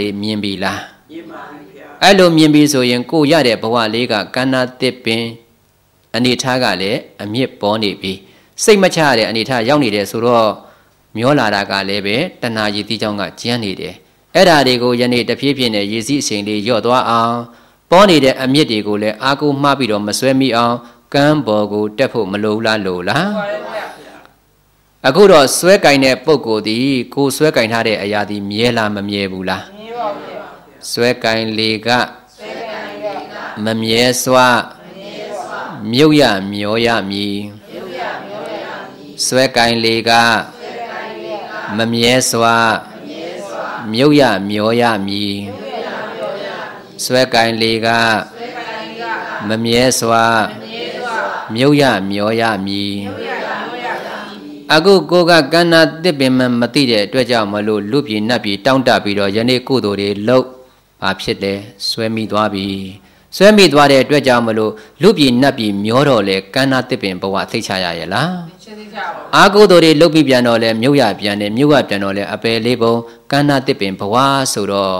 လေးမြင်ပြီလားမြင်ပါပြီဗျာအဲ့လိုမြင်ပြီဆိုရင်ကိုရတဲ့ဘဝလေးကကန္နာတစ်ပင်အနေထားကလည်းအမြင့်ပေါ်နေပြီစိတ်မချရတဲ့အနေထားရောက်နေတယ်ဆိုတော့မျောလာတာကလည်းပဲတဏှာရည်တိကြောင့်ကကျန်းနေတယ်အဲ့ဓာတွေကိုယနေ့တဖြည်းဖြည်းနဲ့ရည်စည်းအချိန်လေးရော့သွားအောင်ပေါ်နေတဲ့အမြင့်တွေကိုလည်းအာကိုမှားပြီးတော့မဆွဲမိအောင်ကမ်းပေါ်ကိုတက်ဖို့မလိုဘူးလားလိုလားပါရဲ့ဗျာအခုတော့ဆွဲကင်တဲ့ပုံကိုယ်ဒီကိုဆွဲကင်ထားတဲ့အရာဒီမြဲလားမမြဲဘူးလားမြင်ပါဗျာ ဆွဲကင်လေကဆွဲကံကမမြဲစွာမြုပ်ရမျောရမည်ဆွဲကင်လေကမမြဲစွာမြုပ်ရမျောရမည်ဆွဲကင်လေကမမြဲစွာမြုပ်ရမျောရမည် အခုကိုကကန္နာတစ်ပင်မမသိတဲ့အတွက်ကြောင့်မလို့လူပြည်နတ်ပြည်တောင်းတပြီးတော့ယနေ့ကုသိုလ်တွေလှုပ်ဘာဖြစ်လဲဆွဲမိသွားပြီဆွဲမိသွားတဲ့အတွက်ကြောင့်မလို့လူပြည်နတ်ပြည်မျောတော့လေကန္နာတစ်ပင်ဘဝသိချရရဲ့လားရှင်းသိကြပါအာကုသိုလ်တွေလုတ်ပြီးပြန်တော့လဲမြုပ်ရပြန်တယ်မြုပ်ရပြန်တော့လဲအပယ်လေးပုံကန္နာတစ်ပင်ဘဝဆိုတော့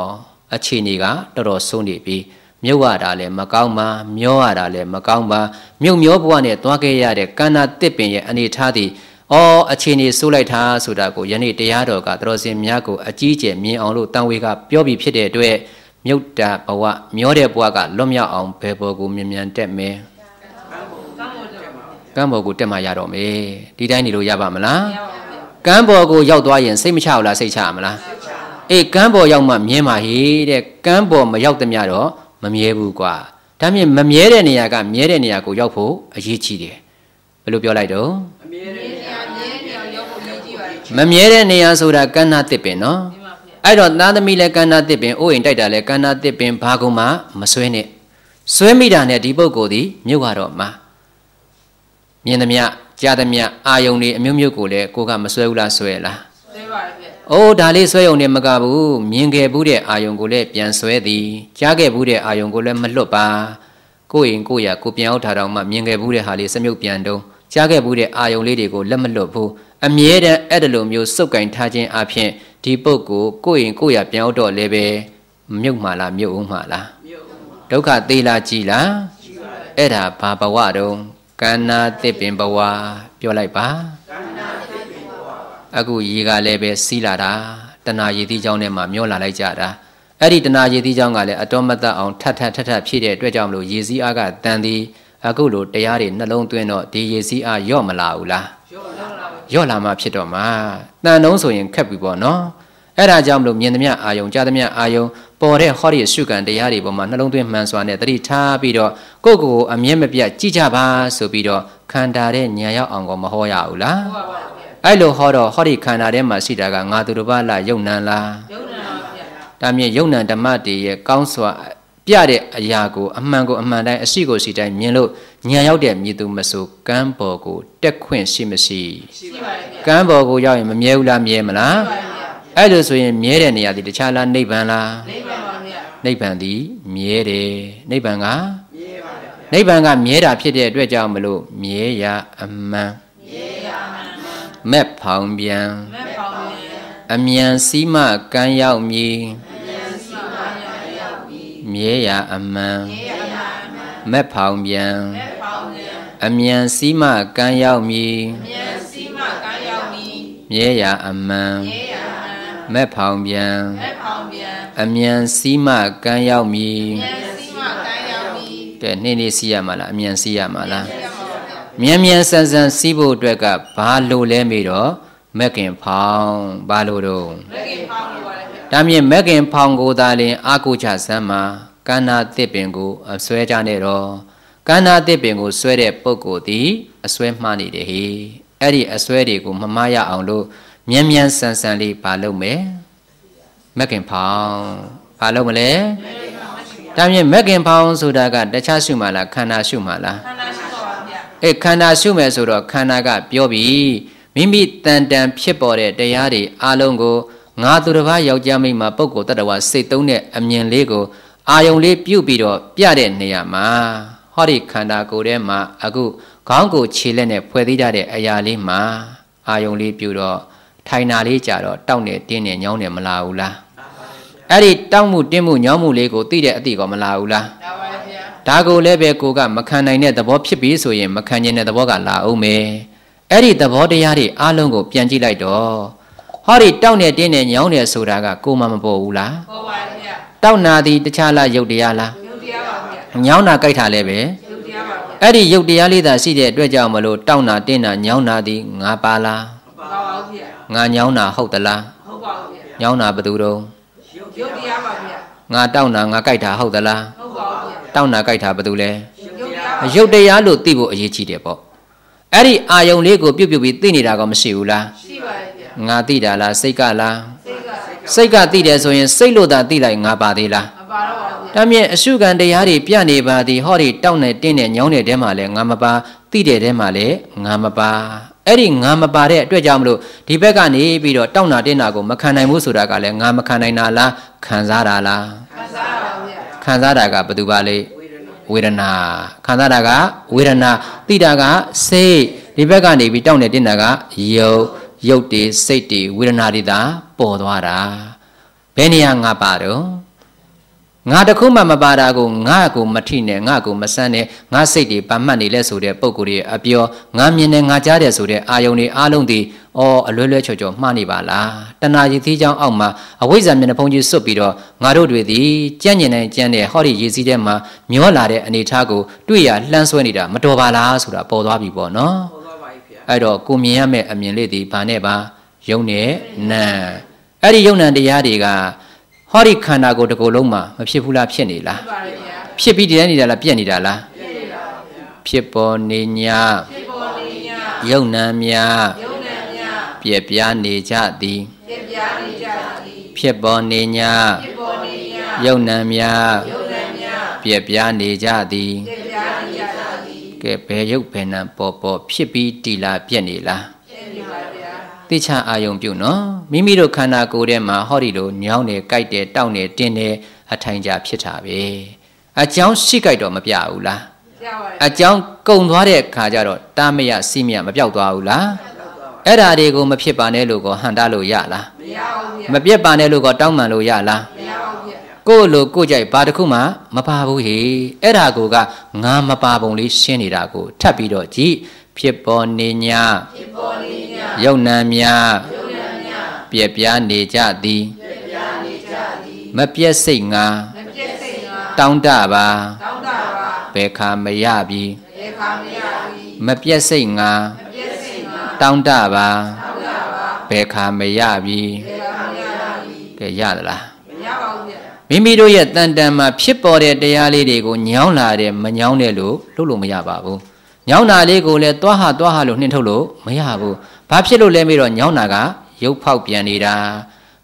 အခြေအနေကတော်တော်ဆုံးနေပြီမြုပ်ရတာလည်းမကောင်းပါမျောရတာလည်းမကောင်းပါမြုပ်မျောဘဝနဲ့သွားခဲ့ရတဲ့ကန္နာတစ်ပင်ရဲ့အနေထားသည် အော်အခြေအနေစိုးလိုက်တာဆိုတာကိုယနေ့တရားတော်ကသတော်စင်များကိုအကြီးအကျယ်မြင်အောင်လို့တန်ဝေကပြောပြီးဖြစ်တဲ့အတွက်မြုပ်တာဘဝမျောတဲ့ဘဝကလွတ်မြောက်အောင်ဘယ်ဘောကိုမြင်မြန်တက်မယ်ကံဘောကိုတက်မှရတော့မယ်ဒီတိုင်းနေလို့ရပါမလားကံဘောကိုရောက်သွားရင်စိတ်မချဘူးလားစိတ်ချရမလားအေးကံဘောရောက်မှမြင်ပါဟေးတဲ့ကံဘောမရောက်သမျှတော့မမြဲဘူးကွာဒါမြင်မမြဲတဲ့နေရာကမြဲတဲ့နေရာကိုရောက်ဖို့အရေးကြီးတယ်ဘယ်လိုပြောလိုက်တော့မမြဲတဲ့နေရာ မမြဲတဲ့နေရာဆိုတာကန္နာတစ်ပင်နော်ဒီမှာဗျာအဲ့တော့သားသမီးလည်းကန္နာတစ်ပင်အိုးအိမ်တိုက်တာလည်းကန္နာတစ်ပင်ဘာကုန်မှမဆွဲနဲ့ဆွဲမိတာနဲ့ဒီပုဂ္ဂိုလ်ဒီမြုပ်ရတော့မှာမြင်သမျှကြားသမျှအာယုန်တွေအမျိုးမျိုးကိုလည်းကိုကမဆွဲဘူးလားဆွဲလားဆွဲပါလေဗျာ။အိုးဒါလေးဆွဲယုံနဲ့မကဘူးမြင်ခဲ့ဘူးတဲ့အာယုံကိုလည်းပြန်ဆွဲသည်ကြားခဲ့ဘူးတဲ့အာယုံကိုလည်းမလွတ်ပါကိုယ့်ရင်ကိုယ့်ရကိုပြန်အောင်ထားတော့မှမြင်ခဲ့ဘူးတဲ့ဟာလေးစမြုပ်ပြန်တုံးကြားခဲ့ဘူးတဲ့အာယုံလေးတွေကိုလက်မလွတ်ဘူး အမြဲတမ်းအဲ့ဒါလိုမျိုးစုပ်ကင်ထားခြင်းအပြင်ဒီပုဂ္ဂိုလ်ကိုယ့်ရင်ကိုယ့်ရပြန်အောင်တော့လည်းပဲမြုပ်မှလားမြုပ်အောင်မှလားမြုပ်ဒုက္ခသေးလားကြည်လားအဲ့ဒါဘာဘဝတုံးကန္နာတစ်ပင်ဘဝပြောလိုက်ပါအခုရေကလည်းပဲစီးလာတာတဏှာရည်သီးကြောင်းထဲမှာမျောလာလိုက်ကြတာအဲ့ဒီတဏှာရည်သီးကြောင်းကလည်းအတော်မသက်အောင်ထပ်ထပ်ထပ်ထပ်ဖြည့်တဲ့အတွက်ကြောင့်မလို့ရေစည်းအားကတန်သည်အခုလိုတရားတွေနှလုံးသွင်းတော့ဒီရေစည်းအားယော့မလာဘူးလား ရော့လာပါယော့လာမှဖြစ်တော့မှာတန်တုံးဆိုရင်ခက်ပြီပေါ့နော်အဲ့ဒါကြောင့်မလို့မြင်သမျှအာယုံကြားသမျှအာယုံပေါ်တဲ့ဟောဒီရှုကန်တရားတွေပေါ်မှာနှလုံးသွင်းမှန်စွာနဲ့တတိထားပြီးတော့ကိုယ့်ကိုယ်ကိုအမြဲမပြတ်ကြည့်ကြပါဆိုပြီးတော့ခန္ဓာတဲ့ညာရောက်အောင်ကိုမဟောရဘူးလားဟုတ်ပါပါဗျာအဲ့လိုဟောတော့ဟောဒီခန္ဓာထဲမှာရှိတာကငါသူတစ်ပါးလားယုံနံလားယုံနာပါဗျာဒါမြင်ယုံနံဓမ္မတည်းရဲ့ကောင်းစွာ ပြတဲ့အရာကိုအမှန်ကိုအမှန်တိုင်းအရှိကိုရှိတိုင်းမြင်လို့ညံရောက်တဲ့မြည်သူမဆိုကမ်းပေါ်ကိုတက်ခွင့်ရှိမရှိရှိပါလေဗျာကမ်းပေါ်ကိုရောက်ရင်မမြဲဘူးလားမြဲမလားပါဗျာအဲ့လိုဆိုရင်မြဲတဲ့နေရာဒီတခြားလားနိဗ္ဗာန်လားနိဗ္ဗာန်ပါဗျာနိဗ္ဗာန်သည်မြဲတယ်နိဗ္ဗာန်ကမြဲပါလေဗျာနိဗ္ဗာန်ကမြဲတာဖြစ်တဲ့အတွက်ကြောင့်မလို့မြဲရာအမှန်မြဲရမှန်မှန်မက်ဖောင်ပြန်မက်ပေါင်းဗျာအမြန်စီးမကမ်းရောက်မည်ဉာဏ်စီပါညာရောက်ပြီ မြဲရာအမှန်မြဲရမှန်မှန်မက်ဖောင်ပြန်မက်ပေါင်းဗျာအမြန်စီးမကမ်းရောက်မည်ဉာဏ်စီမကံရောက်ပြီမြဲရာအမှန်မြဲရမှန်မက်ဖောင်ပြန်မက်ပေါင်းဗျာအမြန်စီးမကမ်းရောက်မည်ဉာဏ်စီမကံရောက်ပြီကဲနေ့နေ့စီးရမှာလားအမြန်စီးရမှာလားရမှာပါဗျာမြန်မြန်ဆန်ဆန်စီးဖို့အတွက်ကဘာလို့လဲမေးတော့မက်ကင်ဖောင်ဘာလို့တော့မက်ကင်ပေါင်းလို့ပါလေဗျာဒါမြင်မက်ကင်ဖောင်ကိုသာလင်အာကိုချဆမ်းမှာ ကန္နာတစ်ပင်ကိုအဆွဲကြနေတော့ကန္နာတစ်ပင်ကိုဆွဲတဲ့ပုဂ္ဂိုလ်သည်အဆွဲမှားနေတယ်ဟေအဲ့ဒီအဆွဲတွေကိုမမှားရအောင်လို့မြန်မြန်ဆန်ဆန်လေးပါလုပ်မယ်မက်ကင်ဖောင်ဘာလုပ်မလဲဒါမြင်မက်ကင်ဖောင်ဆိုတာကတခြားရှုမှလားခန္ဓာရှုမှလားခန္ဓာရှိပါပါဗျာအဲခန္ဓာရှုမယ်ဆိုတော့ခန္ဓာကပြောပြီးမိမိတန်တန်ဖြစ်ပေါ်တဲ့တရားတွေအလုံးကိုငါသူတစ်ပါးယောက်ျားမိန်းမပုဂ္ဂိုလ်တ attva စိတ်သုံးတဲ့အမြင်လေးကို အာယုံလေးပြုတ်ပြီးတော့ပြတဲ့နေရာမှာဟောဒီခန္ဓာကိုယ်ထဲမှာအခုခေါင်းကိုခြေလက်နဲ့ဖွဲ့သေးကြတဲ့အရာလေးမှာအာယုံလေးပြုတ်တော့ထိုင်နာလေးကြတော့တောက်နေတင်းနေညောင်းနေမလာဘူးလားအဲ့ဒီတောက်မှုတင်းမှုညောင်းမှုလေးကိုသိတဲ့အတိကောမလာဘူးလားလာပါလေဗျာဒါကိုလည်းပဲကိုကမခံနိုင်တဲ့သဘောဖြစ်ပြီဆိုရင်မခံကျင်တဲ့သဘောကလာအောင်မယ်အဲ့ဒီသဘောတရားတွေအလုံးကိုပြန်ကြည့်လိုက်တော့ဟောဒီတောက်နဲ့တင်းနဲ့ညောင်းနဲ့ဆိုတာကကိုမှမပေါ်ဘူးလားပေါ်ပါလေဗျာ တောက်နာသည်တခြားလားယုတ်တရားလားယုတ်တရားပါဗျာညောင်းနာကြိုက်တာလည်းပဲယုတ်တရားပါဗျာအဲ့ဒီယုတ်တရားလေးသာရှိတဲ့အတွက်ကြောင့်မလို့တောက်နာတင်းနာညောင်းနာသည်ငါပါလားပါပါဗျာငါညောင်းနာဟုတ်သလားဟုတ်ပါဗျာညောင်းနာဘယ်သူတော့ယုတ်တရားပါဗျာငါတောက်နာငါကြိုက်တာဟုတ်သလားဟုတ်ပါဗျာတောက်နာကြိုက်တာဘယ်သူလဲယုတ်တရားပါယုတ်တရားလို့သိဖို့အရေးကြီးတယ်ပေါ့အဲ့ဒီအာယုံလေးကိုပြုတ်ပြုတ်ပြီးသိနေတာကမရှိဘူးလားရှိပါလေဗျာငါသိတာလားစိတ်ကလား စိတ်ကစိတ်ကသိတယ်ဆိုရင်စိတ်လို့သာသိလိုက်ငါပါသေးလားမပါတော့ပါဗျာဒါမြင်အရှုခံတရားတွေပြနေပါသည်ဟောဒီတောက်နေတင်းနေညောင်းတဲ့တဲမှာလဲငါမပါသိတဲ့တဲမှာလဲငါမပါအဲ့ဒီငါမပါတဲ့အတွက်ကြောင့်မလို့ဒီဘက်ကနေပြီးတော့တောက်နာတင်းနာကိုမခံနိုင်ဘူးဆိုတာကလည်းငါမခံနိုင်တာလားခံစားတာလားခံစားရပါဗျာခံစားတာကဘယ်သူပါလဲဝေဒနာခံစားတာကဝေဒနာသိတာကစိတ်ဒီဘက်ကနေပြီးတောက်နေတင်းတာကယုတ် ယုတ်တွေစိတ်တွေဝေဒနာတွေသာပေါ်သွားတာဘယ်နေရာငါပါတော့ငါတခုမှမပါတာကိုငါကိုမထိနဲ့ငါကိုမဆန်းနဲ့ငါစိတ်တွေပါမှတ်နေလဲဆိုတဲ့ပုံကိုယ်တွေအပြောငါမြင်တယ်ငါကြားတယ်ဆိုတဲ့အာယုန်တွေအားလုံးဒီအော်အလွဲလွဲချော်ချော်မှားနေပါလားတဏှာရည်သီးချောင်းအောက်မှာအဝိဇ္ဇာမျက်နှာဖုံးကြီးစွတ်ပြီးတော့ငါတို့တွေဒီကြမ်းကျင်နိုင်ကြမ်းတဲ့ဟောဒီရည်စည်းထဲမှာမျောလာတဲ့အနေအထားကိုတွေ့ရလှမ်းဆွဲနေတာမတော်ပါလားဆိုတာပေါ်သွားပြီပေါ့နော်ပေါ်သွားပါပြီဖေ။ အဲ့တော့ကိုမြင်ရမယ့်အမြင်လေးဒီဘာနဲ့ပါယုံနဲ့နံအဲ့ဒီယုံနံတရားတွေကဟောဒီခန္ဓာကိုယ်တစ်ကိုယ်လုံးမှာမဖြစ်ဘူးလားဖြစ်နေလားဖြစ်ပါလေဗျာဖြစ်ပြီးတည်းနေတာလားပြက်နေတာလားဖြစ်နေတာပါဗျာဖြစ်ပေါ်နေညာဖြစ်ပေါ်နေညာယုံနံမြယုံနဲ့မြပြက်ပြားနေကြသည်ပြပြနေကြသည်ဖြစ်ပေါ်နေညာဖြစ်ပေါ်နေညာယုံနံမြယုံနဲ့မြပြက်ပြားနေကြသည်ပြပြနေကြသည် ကဲဘယ်ယုတ်ဘယ်နံပေါ်ပေါ်ဖြစ်ပြီးတီလာပြက်နေလားဖြစ်နေပါဗျာသိချအာယုံပြုတ်နော်မိမိတို့ခန္ဓာကိုယ်ထဲမှာဟောဒီလိုညောင်းတယ်ကြိုက်တယ်တောက်တယ်တင်းတယ်အထိုင်ကြဖြစ်တာပဲအကြောင်းရှိကြိုက်တော့မပြဘူးလားကြပါလေအကြောင်းကုံသွားတဲ့ခါကျတော့တာမယစီမယမပြောက်သွားဘူးလားအဲ့ဓာတွေကိုမဖြစ်ပါနဲ့လို့ကောဟန်တာလို့ရလားမရဘူးဗျာမပြက်ပါနဲ့လို့ကောတောင်းပန်လို့ရလားမရဘူးဗျာ ကိုယ့်လိုကိုယ့်ကြိုက်ဘာတစ်ခုမှမပါဘူးဟေအဲ့ဓာကိုကငါမပါပုံလေးရှင်းနေတာကိုထပ်ပြီးတော့ကြည့်ဖြစ်ပေါ်နေညာဖြစ်ပေါ်နေညာယုံနာမြယုံနဲ့မြပြက်ပြားနေကြသည်ပြပြနေကြသည်မပြက်စိတ်ငါမပြည့်စိတ်ငါတောင်းတပါတောင်းတာပါဘယ်ခါမရပြီရေခါမရဘူးမပြက်စိတ်ငါမပြည့်စိတ်ငါတောင်းတပါတောင်းတာပါဘယ်ခါမရပြီရေခါမရဘူးကဲရသလားမရပါဘူးဗျာ မိမိတို့ရဲ့တန်တန်မှာဖြစ်ပေါ်တဲ့တရားလေးတွေကိုညောင်းလာတယ်မညောင်းတယ်လို့လုပ်လို့မရပါဘူးညောင်းတာလေးကိုလည်းတွားဟာတွားဟာလို့နှင်ထုတ်လို့မရဘူးဘာဖြစ်လို့လဲမေးတော့ညောင်းတာကရုပ်ဖောက်ပြန်နေတာ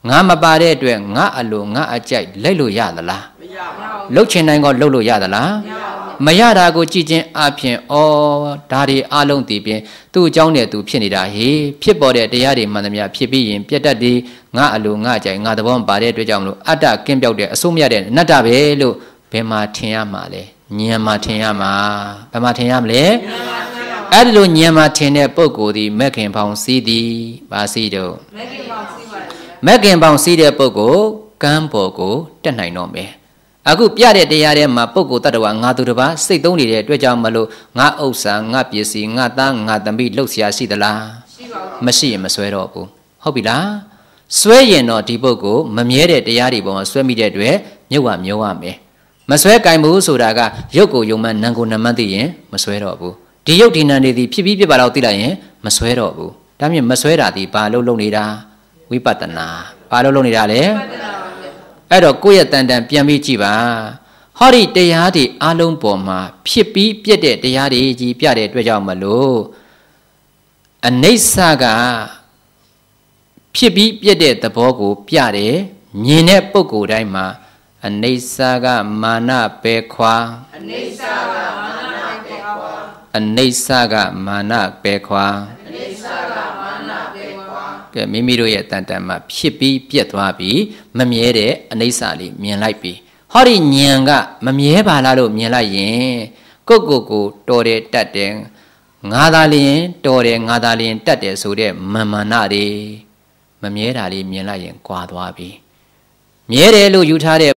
ငါမပါတဲ့အတွက်ငါအလိုငါအကြိုက်လိုက်လို့ရသလားမရပါလှုပ်ချင်တိုင်းကလှုပ်လို့ရသလားမရ တာကိုကြည်ချင်းအဖြစ်ဩဒါတွေအလုံးတည်ပြင်သူ့အကြောင်းနဲ့သူဖြစ်နေတာဟေးဖြစ်ပေါ်တဲ့တရားတွေမှန်သမျှဖြစ်ပြီးရင်ပြတ်တတ်သည်ငါအလိုငါကြိုင်ငါသဘောမပါတဲ့အတွက်ကြောင့်မလို့အတ္တကင်းပြောက်တဲ့အစိုးမရတဲ့အနတ္တပဲလို့ဘယ်မှာထင်ရမှာလဲဉာဏ်မှာထင်ရမှာဘယ်မှာထင်ရမလဲအဲ့ဒီလိုဉာဏ်မှာထင်တဲ့ပုဂ္ဂိုလ်ဒီမက်ခင်ပေါင်းစည်းသည်ပါစည်းတော့မဂ္ဂင်ပေါင်းစီးပါလေဗျာမက်ခင်ပေါင်းစည်းတဲ့ပုဂ္ဂိုလ်ကမ်းပေါ်ကိုတက်နိုင်တော့မယ် အခုပြတဲ့တရားထဲမှာပုဂ္ဂိုလ်တ attva ငါသူတစ်ပါးစိတ်သုံးနေတဲ့အတွက်ကြောင့်မလို့ငါဥစ္စာငါပစ္စည်းငါသားငါသမီးလှုပ်ရှားရှိသလားရှိပါဘူးမရှိရင်မဆွဲတော့ဘူးဟုတ်ပြီလားဆွဲရင်တော့ဒီပုဂ္ဂိုလ်မမြဲတဲ့တရားတွေပေါ်မှာဆွဲမိတဲ့အတွက်မြုပ်ဝမျောရမယ်မဆွဲကင်ဘူးဆိုတာကရုပ်ကိုယုံမှန်နံကိုနံမှန်သိရင်မဆွဲတော့ဘူးဒီရုပ်ဒီနံတွေဒီဖြစ်ပြီးဖြစ်ပါတော့သိလိုက်ရင်မဆွဲတော့ဘူးဒါမြင်မဆွဲတာဒီဘာလို့လုံနေတာဝိပဿနာဘာလို့လုံနေတာလဲပတ္တနာပါဗျာ အဲ့တော့ကိုယ့်ရဲ့တန်တန်ပြန်ပြီးကြည့်ပါဟောဒီတရားတွေအလုံးပေါ်မှာဖြစ်ပြီးပြက်တဲ့တရားတွေကြီးပြတဲ့အတွက်ကြောင့်မလို့အနိစ္စကဖြစ်ပြီးပြက်တဲ့သဘောကို ပြတယ်မြင်တဲ့ပုဂ္ဂိုလ်တိုင်းမှာအနိစ္စကမာနပဲခွာအနေစာကမာနပေကွာအနိစ္စကမာနပဲခွာ မိမိတို့ရဲ့တန်တန်မှာဖြစ်ပြီးပြက်သွားပြီးမမြဲတဲ့အနိစ္စလေးမြင်လိုက်ပြီဟောဒီဉာဏ်ကမမြဲပါလားလို့မြင်လိုက်ရင်ကိုယ့်ကိုယ်ကိုတော်တယ်တတ်တယ်ငါသာလျင်တော်တယ်ငါသာလျင်တတ်တယ်ဆိုတဲ့မာမာနတွေမမြဲတာလေးမြင်လိုက်ရင်ကွာသွားပြီမြဲတယ်လို့ယူထားတဲ့